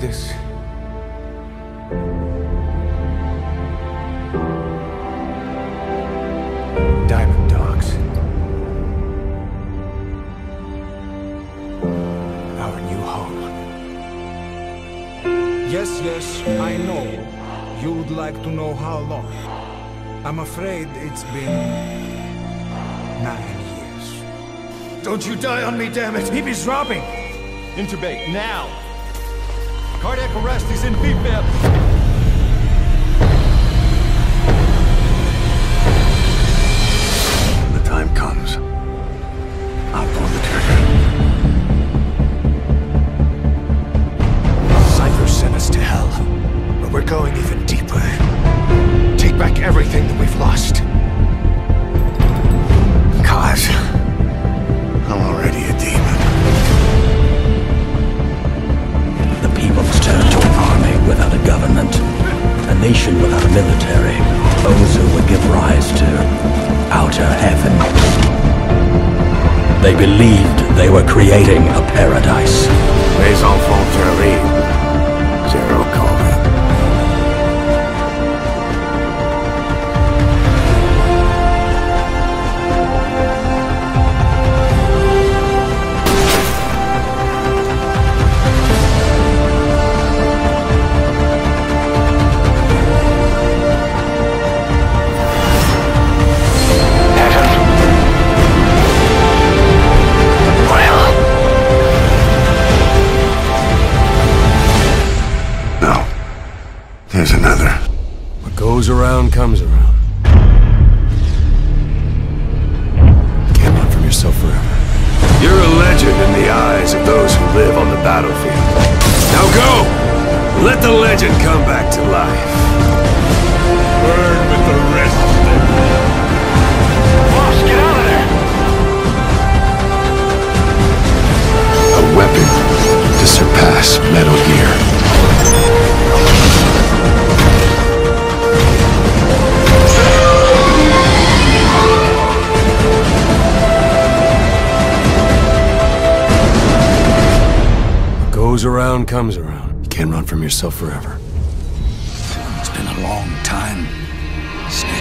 this? Diamond Dogs. Our new home. Yes, yes, I know. You would like to know how long. I'm afraid it's been... nine years. Don't you die on me, damn it! He is robbing! Intubate, now! Cardiac arrest, he's in VFib! When the time comes, I'll government, a nation without a military. Ozu would give rise to outer heaven. They believed they were creating a paradise. There's another. What goes around comes around. Can't run from yourself forever. You're a legend in the eyes of those who live on the battlefield. Now go! Let the legend come back to life. Burn with the rest of them. Boss, get out of there! A weapon to surpass Metal Gear. Goes around comes around. You can't run from yourself forever. It's been a long time, Snake.